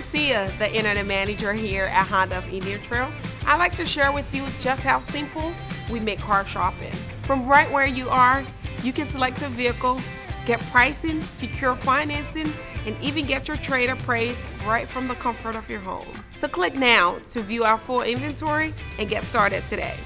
I'm Sia, the Internet Manager here at Honda of Indian Trail. I'd like to share with you just how simple we make car shopping. From right where you are, you can select a vehicle, get pricing, secure financing, and even get your trade appraised right from the comfort of your home. So click now to view our full inventory and get started today.